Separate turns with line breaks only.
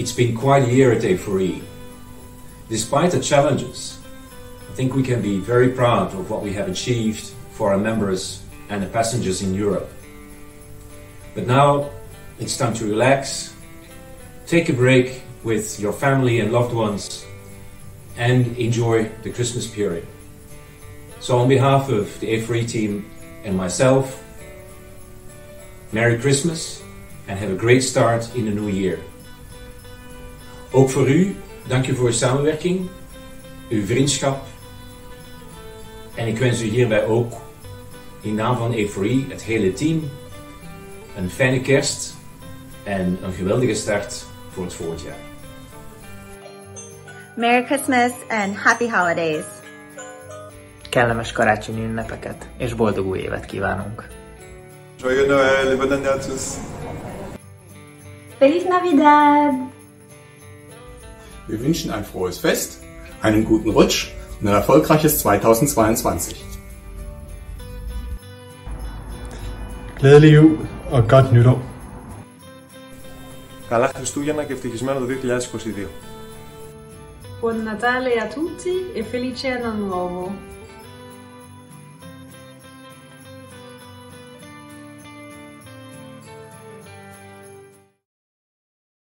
It's been quite a year at A4E. Despite the challenges, I think we can be very proud of what we have achieved for our members and the passengers in Europe. But now it's time to relax, take a break with your family and loved ones, and enjoy the Christmas period. So, on behalf of the A4E team and myself, Merry Christmas and have a great start in the new year. Ook voor u, dank u voor uw samenwerking, uw vriendschap. En ik wens u hierbij ook in naam van A4E, het hele team, een fijne kerst en een geweldige start voor het volgend jaar.
Merry Christmas and Happy Holidays!
Kellemes karácsonyi ünnepeket és boldog új évet kívánunk!
Joyeux Noël et bonne année à tous.
Feliz Navidad!
Wir wünschen ein frohes Fest, einen guten Rutsch und ein erfolgreiches 2022.
Glædelig jul og godt nytår.
Καλά Χριστούγεννα και ευτυχισμένο το 2022.
Buon Natale a tutti e felice anno nuovo.